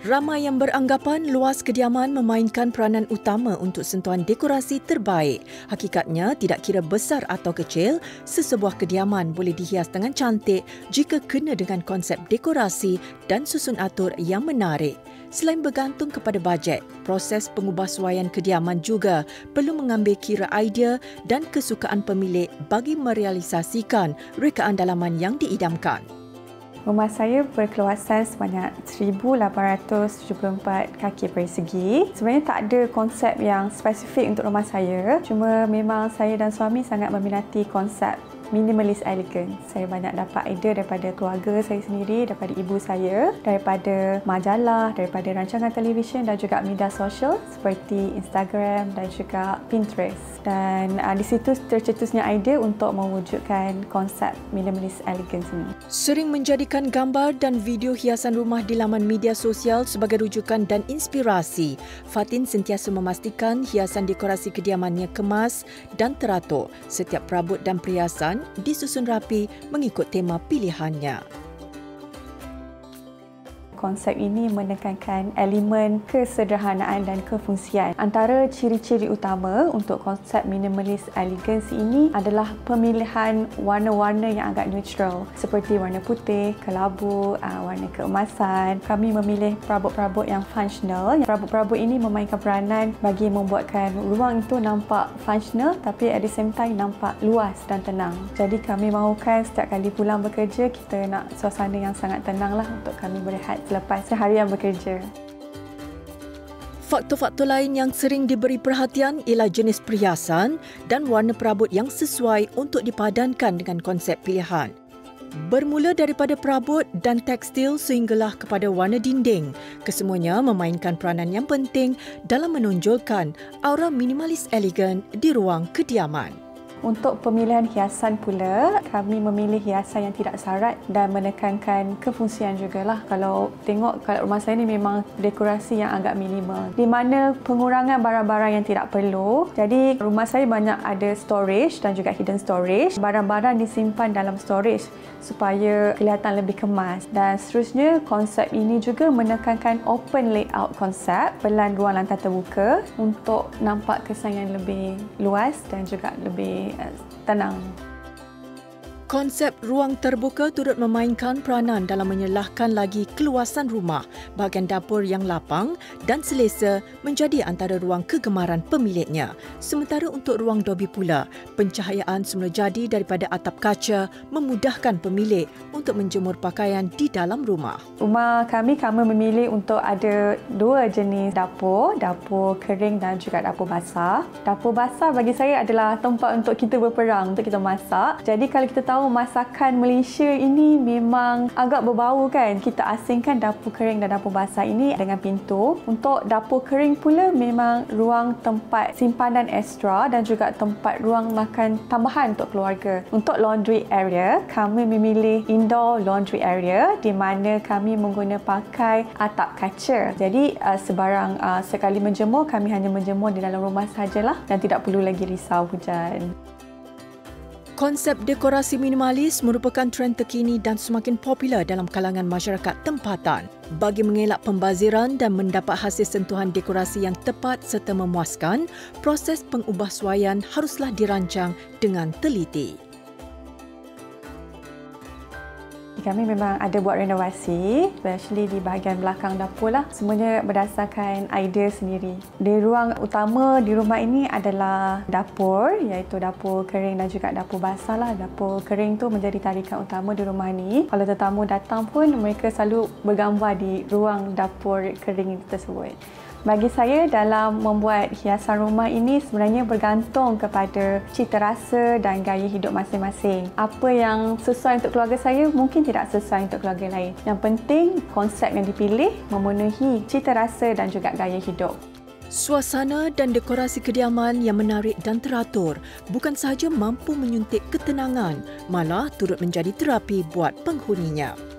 Ramai yang beranggapan luas kediaman memainkan peranan utama untuk sentuhan dekorasi terbaik. Hakikatnya, tidak kira besar atau kecil, sesebuah kediaman boleh dihias dengan cantik jika kena dengan konsep dekorasi dan susun atur yang menarik. Selain bergantung kepada bajet, proses pengubahsuaian kediaman juga perlu mengambil kira idea dan kesukaan pemilik bagi merealisasikan rekaan dalaman yang diidamkan. Rumah saya berkeluasan sebanyak 1874 kaki persegi. Sebenarnya tak ada konsep yang spesifik untuk rumah saya. Cuma memang saya dan suami sangat meminati konsep minimalist elegant. Saya banyak dapat idea daripada keluarga saya sendiri, daripada ibu saya, daripada majalah, daripada rancangan televisyen dan juga media sosial seperti Instagram dan juga Pinterest. Dan uh, di situ tercetusnya idea untuk mewujudkan konsep minimalist elegant ini. Sering menjadikan gambar dan video hiasan rumah di laman media sosial sebagai rujukan dan inspirasi, Fatin sentiasa memastikan hiasan dekorasi kediamannya kemas dan teratur. Setiap perabot dan perhiasan disusun rapi mengikut tema pilihannya konsep ini menekankan elemen kesederhanaan dan kefungsian. Antara ciri-ciri utama untuk konsep minimalist elegance ini adalah pemilihan warna-warna yang agak neutral seperti warna putih, kelabu, ah, warna keemasan. Kami memilih perabot-perabot yang functional. Perabot-perabot ini memainkan peranan bagi membuatkan ruang itu nampak functional tapi at the same time nampak luas dan tenang. Jadi kami mahukan setiap kali pulang bekerja kita nak suasana yang sangat tenang lah untuk kami berehat selepas seharian bekerja. Faktor-faktor lain yang sering diberi perhatian ialah jenis perhiasan dan warna perabot yang sesuai untuk dipadankan dengan konsep pilihan. Bermula daripada perabot dan tekstil sehinggalah kepada warna dinding, kesemuanya memainkan peranan yang penting dalam menonjolkan aura minimalis elegan di ruang kediaman. Untuk pemilihan hiasan pula, kami memilih hiasan yang tidak sarat dan menekankan kefungsian juga lah. Kalau tengok kalau rumah saya ni memang dekorasi yang agak minimal. Di mana pengurangan barang-barang yang tidak perlu. Jadi rumah saya banyak ada storage dan juga hidden storage. Barang-barang disimpan dalam storage supaya kelihatan lebih kemas. Dan seterusnya konsep ini juga menekankan open layout konsep pelan ruang lantai terbuka untuk nampak kesan yang lebih luas dan juga lebih tenang. Konsep ruang terbuka turut memainkan peranan dalam menyelahkan lagi keluasan rumah. Bahagian dapur yang lapang dan selesa menjadi antara ruang kegemaran pemiliknya. Sementara untuk ruang dobi pula, pencahayaan semula jadi daripada atap kaca memudahkan pemilik untuk menjemur pakaian di dalam rumah. Rumah kami, kami memilih untuk ada dua jenis dapur, dapur kering dan juga dapur basah. Dapur basah bagi saya adalah tempat untuk kita berperang, untuk kita masak. Jadi kalau kita tahu tahu masakan Malaysia ini memang agak berbau kan. Kita asingkan dapur kering dan dapur basah ini dengan pintu. Untuk dapur kering pula memang ruang tempat simpanan ekstra dan juga tempat ruang makan tambahan untuk keluarga. Untuk laundry area, kami memilih indoor laundry area di mana kami mengguna pakai atap kaca. Jadi uh, sebarang uh, sekali menjemur, kami hanya menjemur di dalam rumah sajalah dan tidak perlu lagi risau hujan. Konsep dekorasi minimalis merupakan trend terkini dan semakin popular dalam kalangan masyarakat tempatan. Bagi mengelak pembaziran dan mendapat hasil sentuhan dekorasi yang tepat serta memuaskan, proses pengubahsuaian haruslah dirancang dengan teliti. Kami memang ada buat renovasi, especially di bahagian belakang dapur lah. Semuanya berdasarkan idea sendiri. Di ruang utama di rumah ini adalah dapur, iaitu dapur kering dan juga dapur basah lah. Dapur kering tu menjadi tarikan utama di rumah ni. Kalau tetamu datang pun, mereka selalu bergambar di ruang dapur kering tersebut. Bagi saya dalam membuat hiasan rumah ini sebenarnya bergantung kepada cita rasa dan gaya hidup masing-masing. Apa yang sesuai untuk keluarga saya mungkin tidak sesuai untuk keluarga lain. Yang penting konsep yang dipilih memenuhi cita rasa dan juga gaya hidup. Suasana dan dekorasi kediaman yang menarik dan teratur bukan sahaja mampu menyuntik ketenangan, malah turut menjadi terapi buat penghuninya.